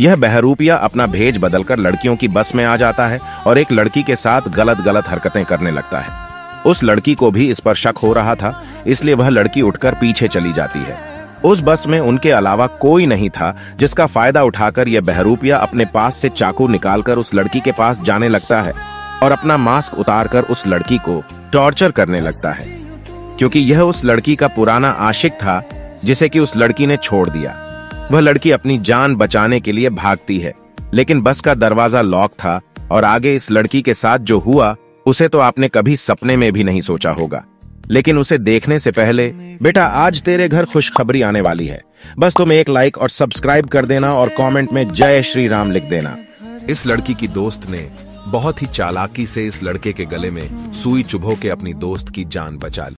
यह बहरूपिया अपना भेज बदलकर लड़कियों की बस में आ जाता है और एक लड़की के साथ गलत गलत हरकतें करने लगता है। उस लड़की को भी इस पर शक हो रहा था, इसलिए वह लड़की उठकर पीछे चली जाती है। उस बस में उनके अलावा कोई नहीं था, जिसका फ़ायदा उठाकर यह बहरूपिया अपने पास से चाकू निकालकर उस लड़की के पास जाने लगता है और अपना मास्क उतारकर उस लड़की को टॉर्चर करने लगता है। क्योंकि यह उस लड़की का पुराना आशिक था, जिसे कि उस लड़की ने छोड़ दिया। वह लड़की अपनी जान बचाने के लिए भागती है। लेकिन बस का दरवाज़ा लॉक था और आगे इस लड़की के साथ जो हुआ, उसे तो आपने कभी सपने में भी नहीं सोचा होगा। लेकिन उसे देखने से पहले, बेटा, आज तेरे घर खुशखबरी आने वाली है। बस तुम एक लाइक और सब्सक्राइब कर देना और कमेंट में जय श्री राम लिख देना। इस लड़की की दोस्त ने बहुत ही चालाकी से इस लड़के के गले में सुई चुभो के अपनी दोस्त की जान बचा ली।